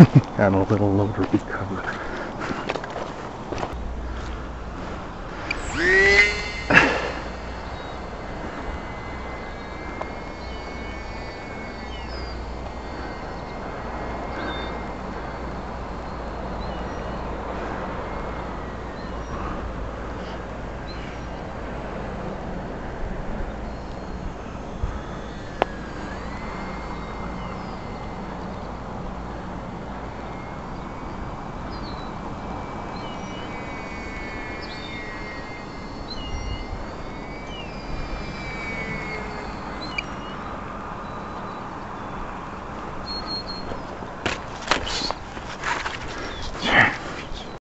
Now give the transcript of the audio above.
and a little loader recovery.